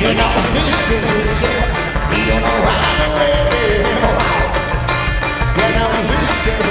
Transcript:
You know this is it. You